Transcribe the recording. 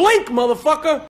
Blink, motherfucker!